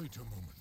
wait a moment.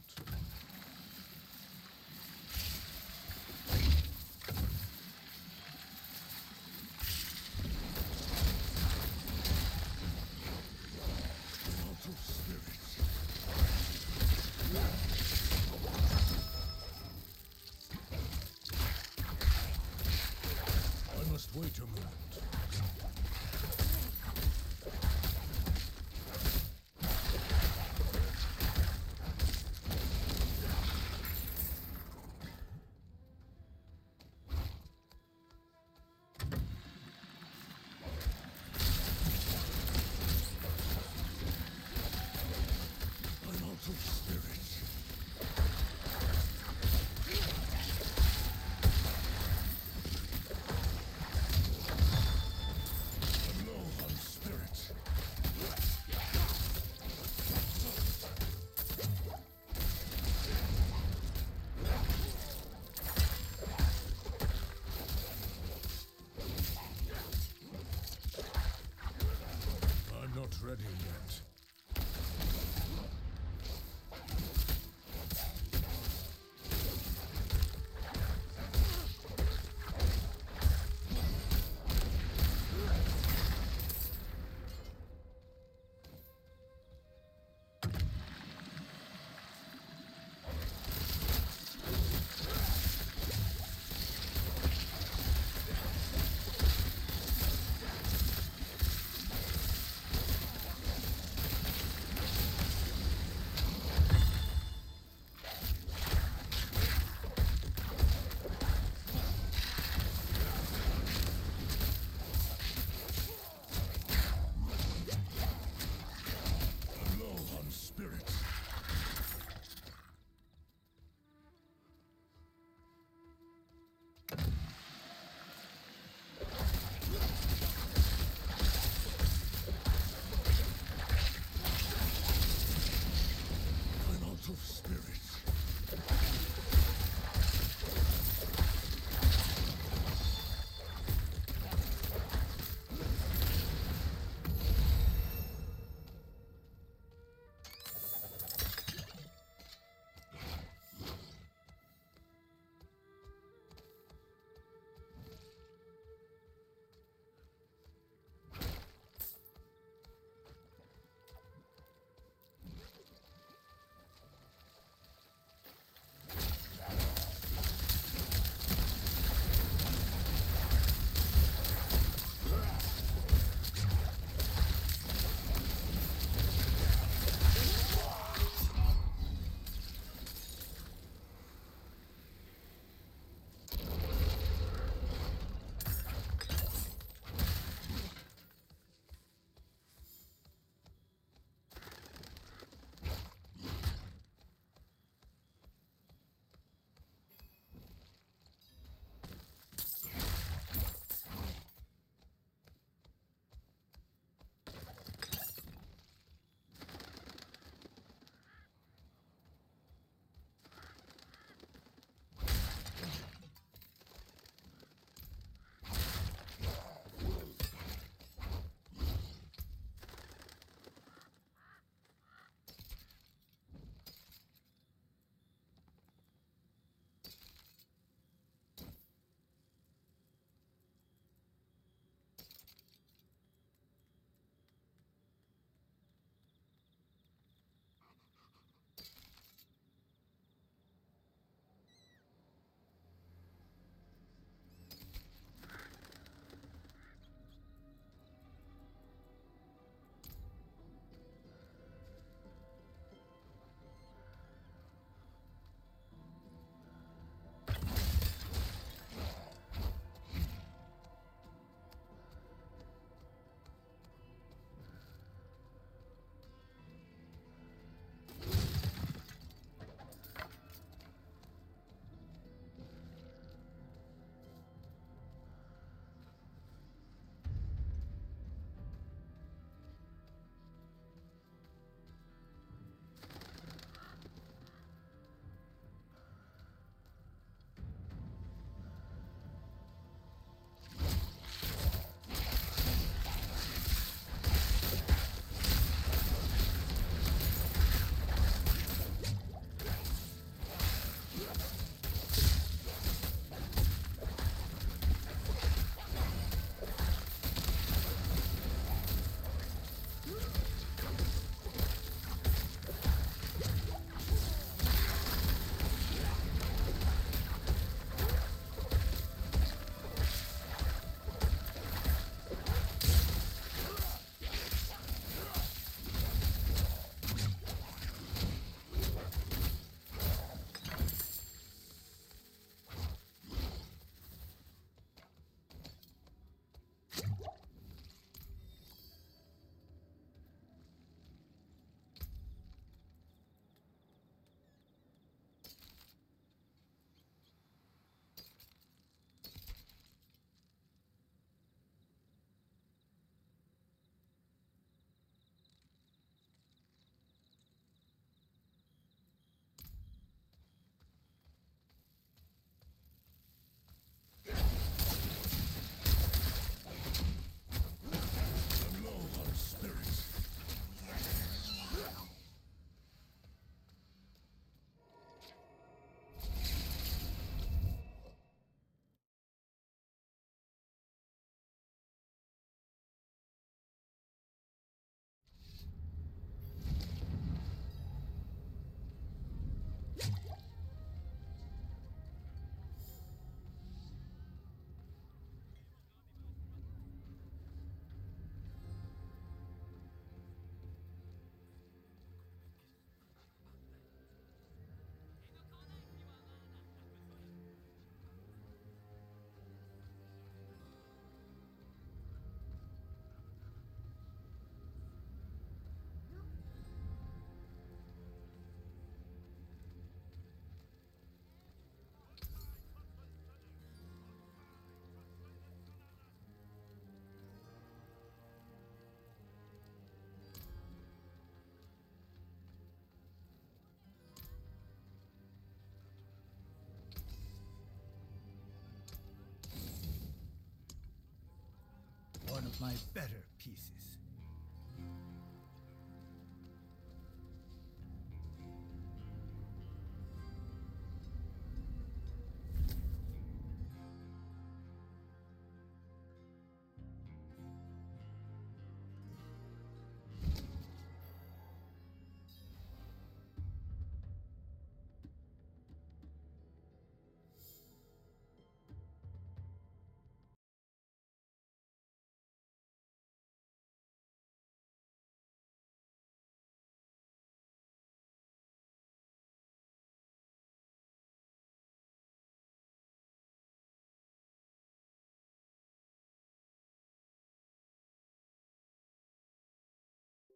Of my better pieces.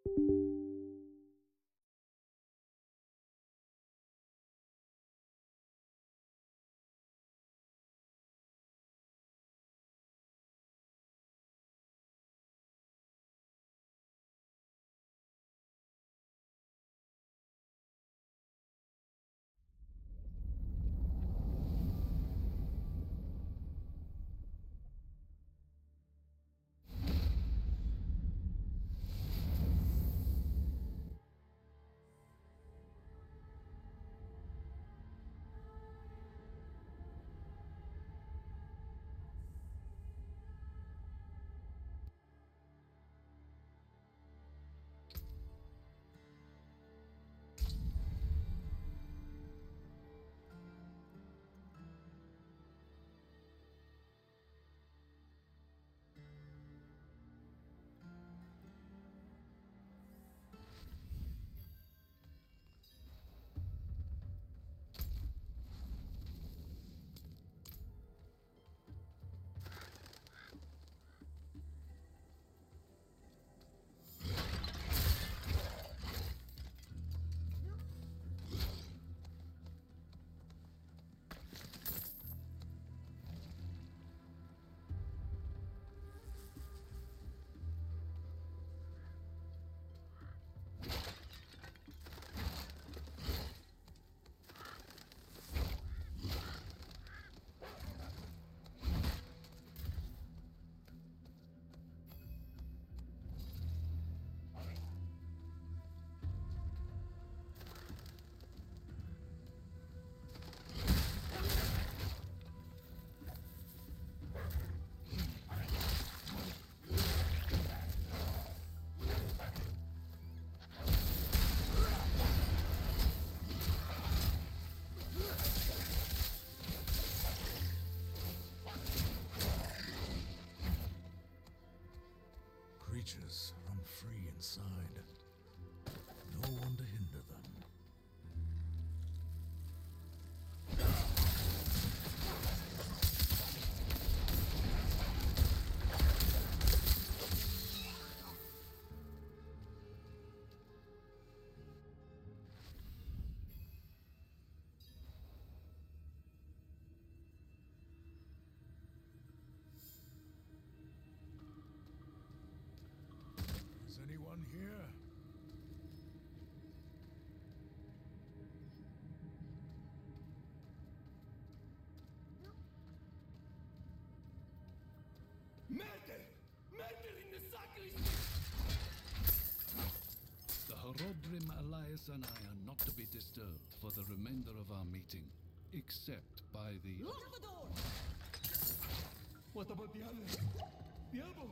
Thank you. 400. Horadrim Elias and I are not to be disturbed for the remainder of our meeting, except by the. Lock the door! What about the others? The elbow!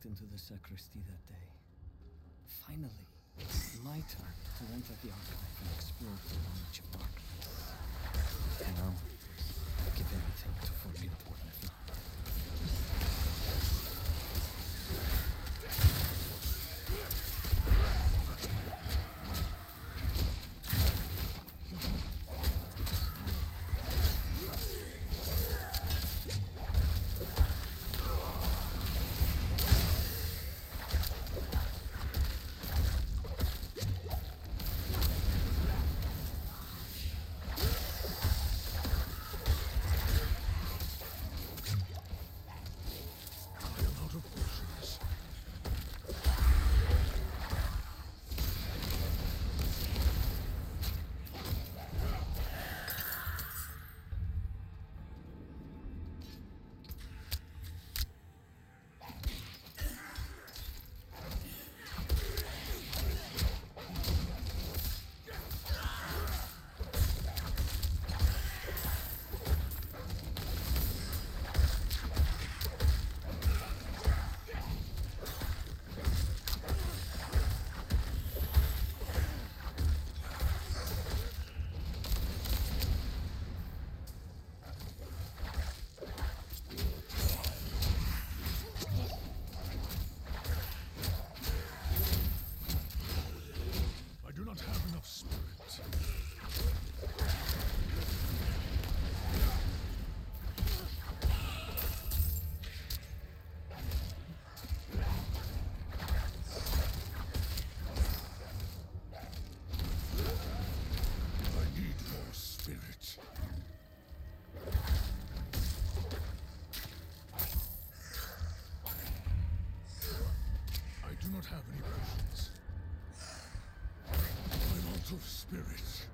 Walked into the sacristy that day. Finally, my turn to enter the archive and explore the knowledge of darkness. Now, I'd give out of spirit.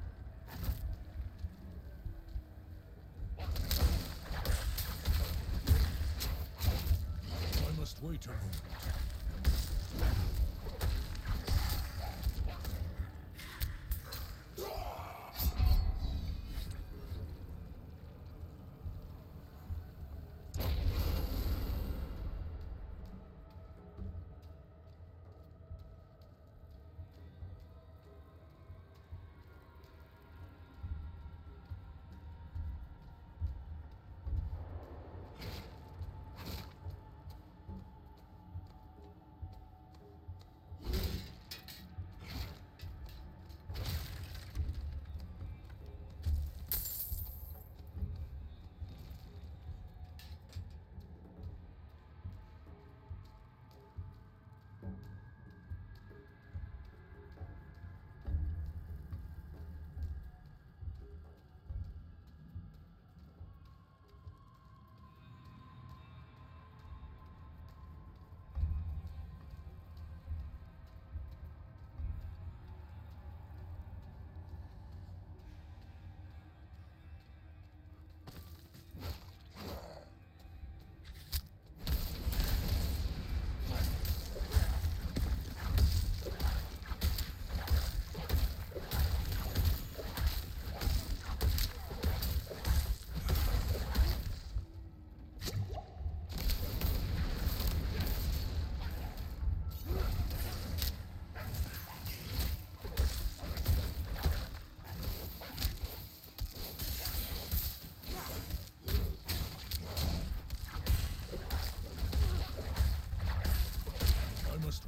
I must wait a moment.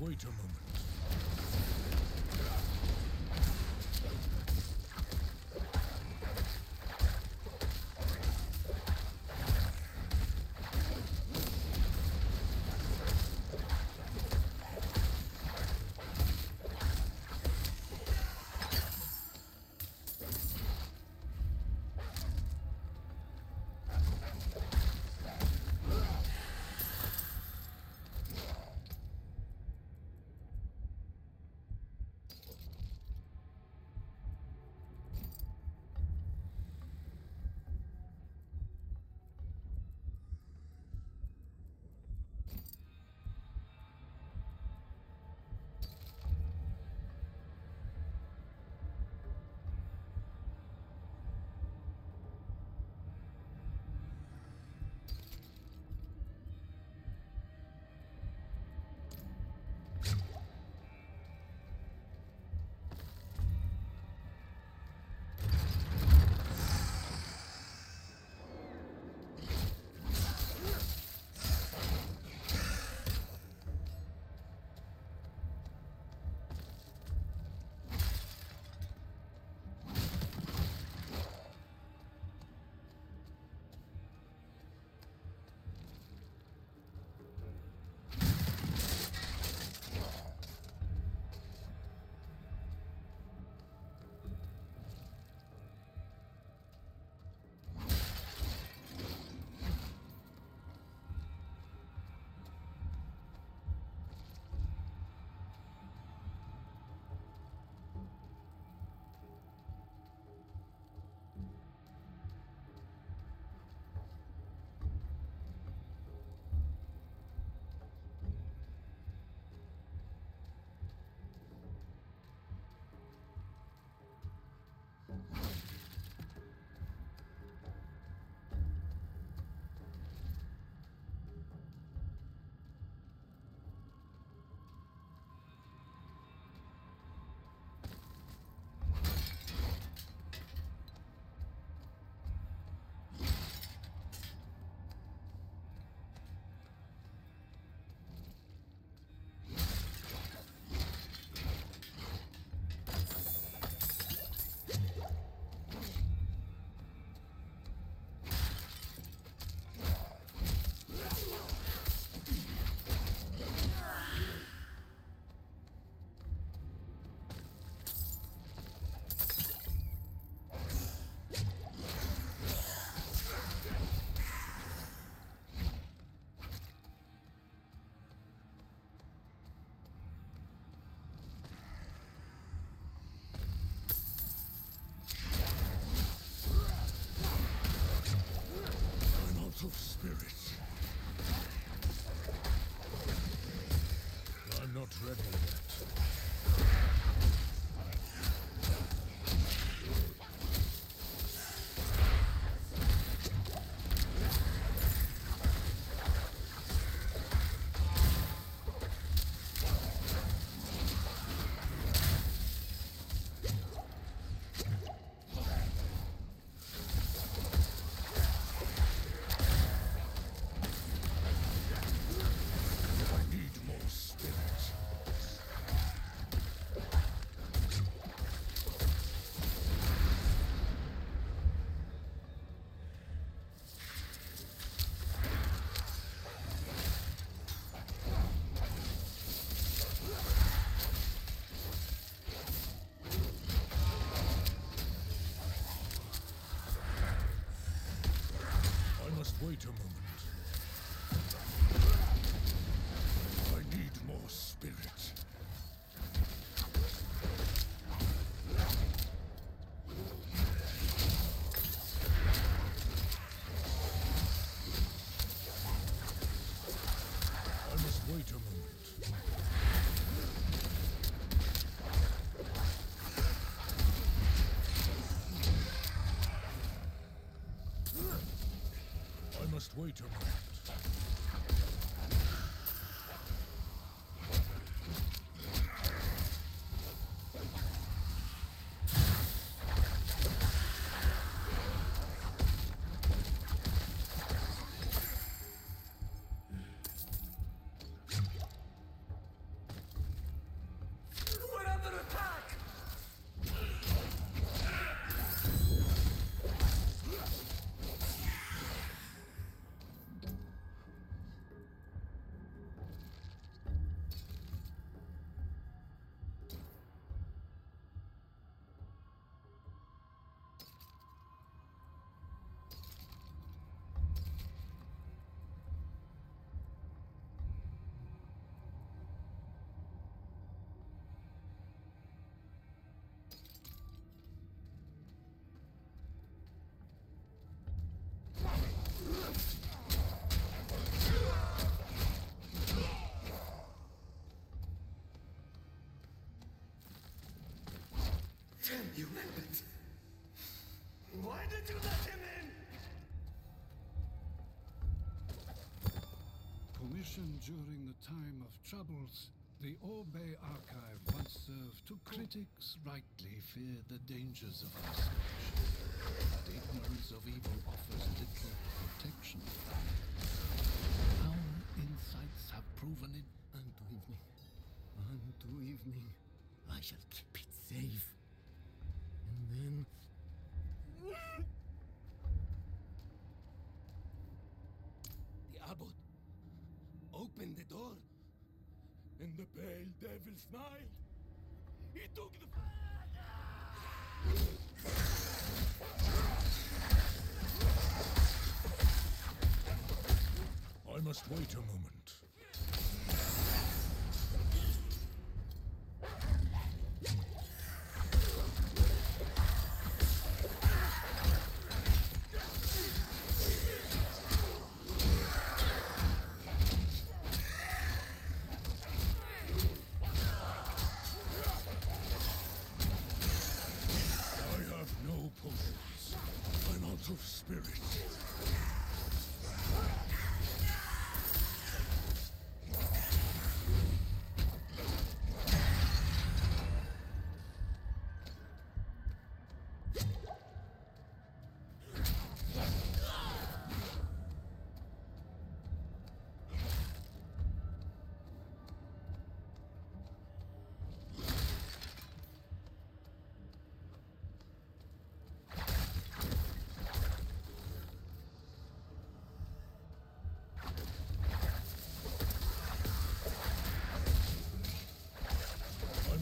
I must wait Wait a moment. best way to Damn you, it. Why did you let him in? Commissioned during the time of troubles, the Orbe Archive once served to critics rightly fear the dangers of isolation. But ignorance of evil offers little protection. Our insights have proven it. Unto evening. Unto evening. I shall keep it the pale devil smiled. He took the. I must wait a moment.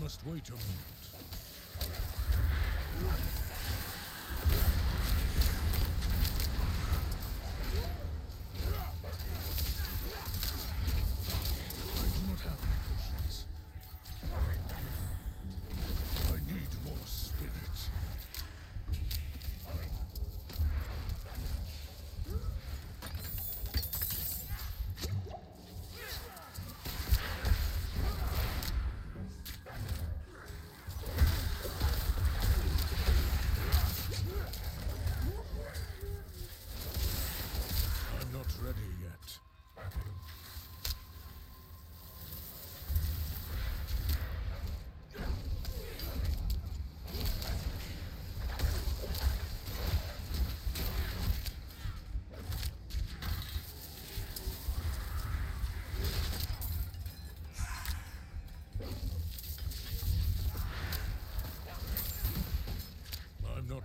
Must wait a moment.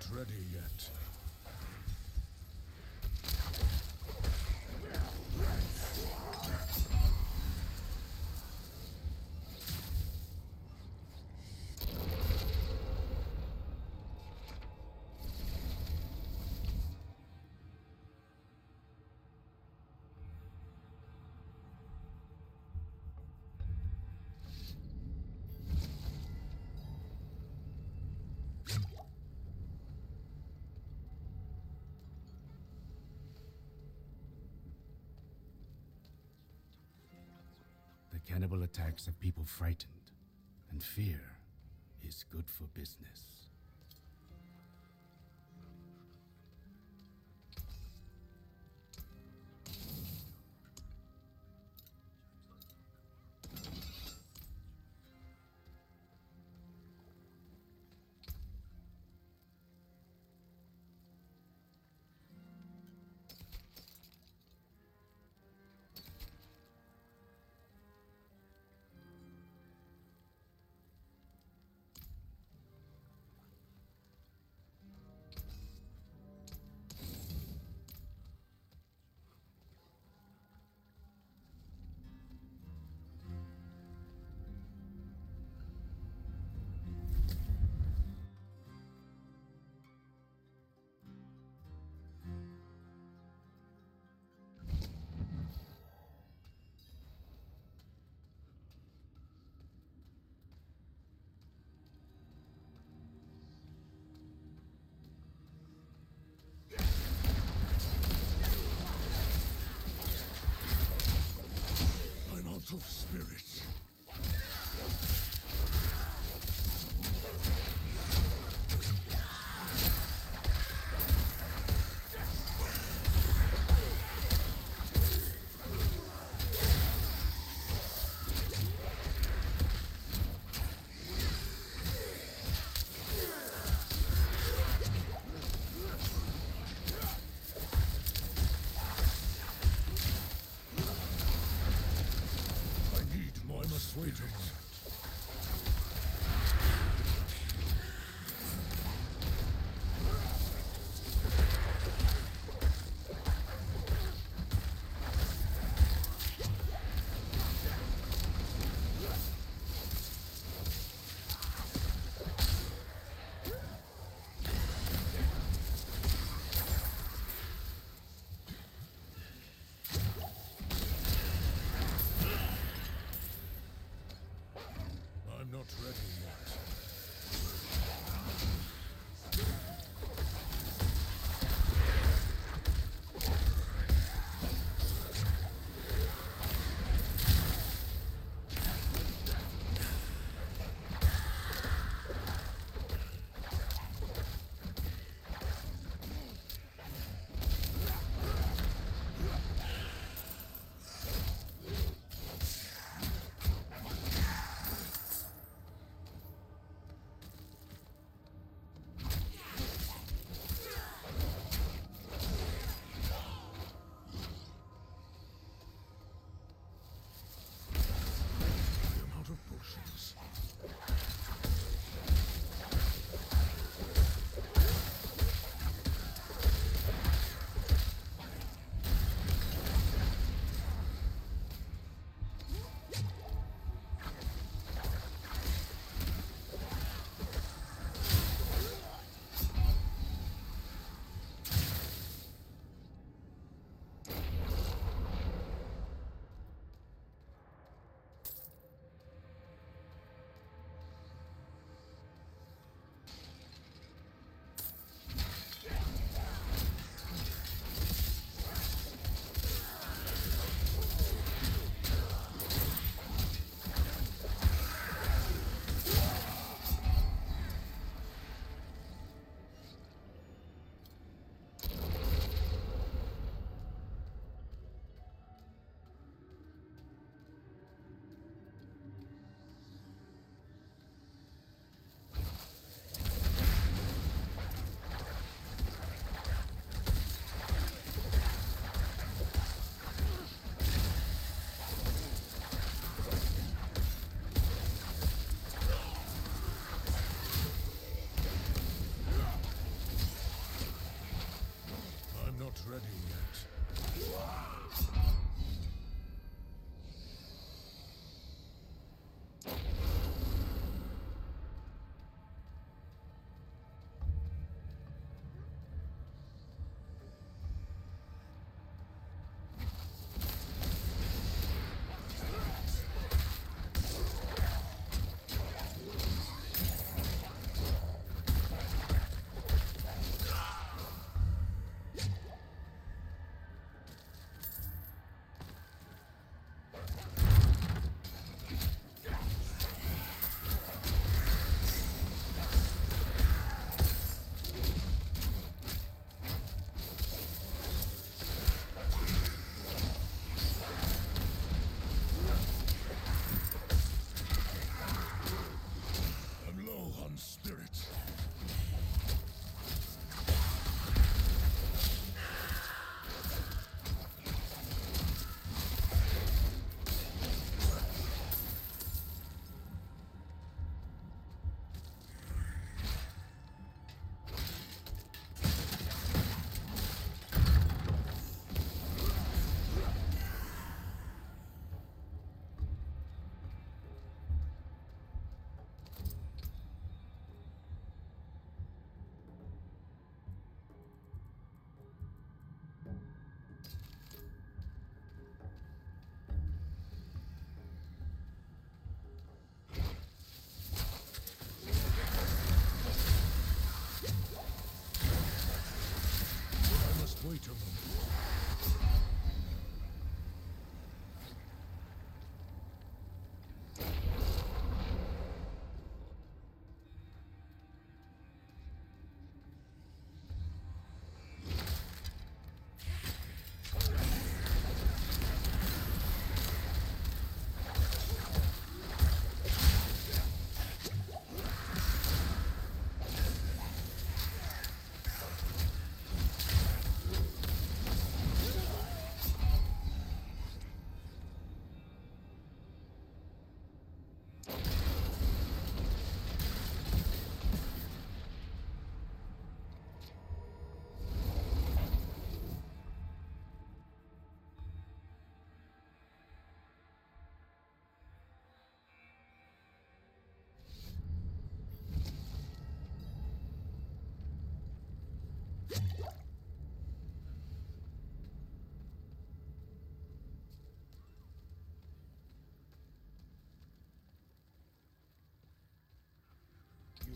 Ready yet. Cannibal attacks have people frightened, and fear is good for business.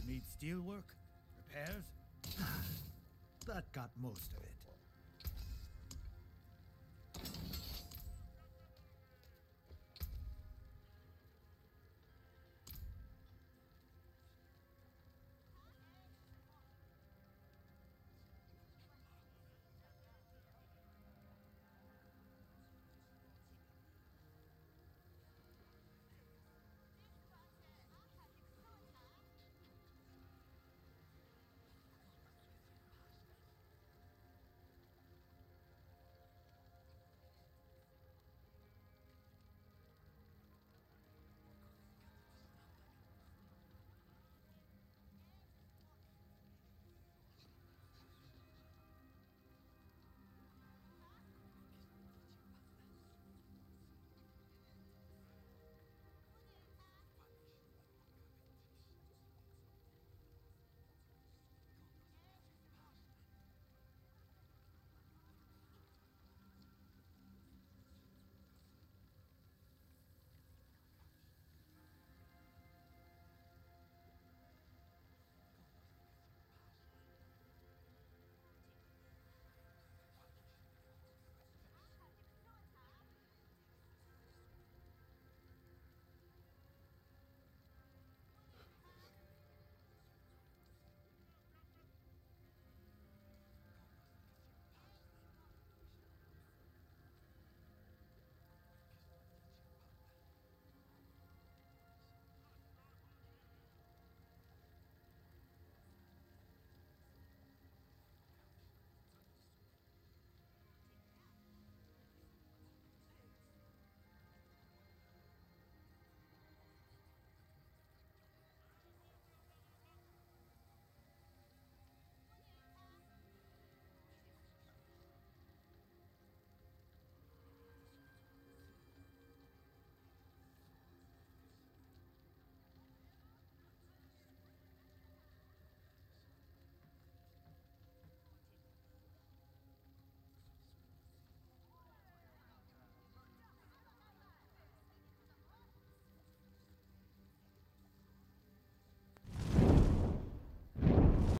Need steelwork? Repairs? that got most of it.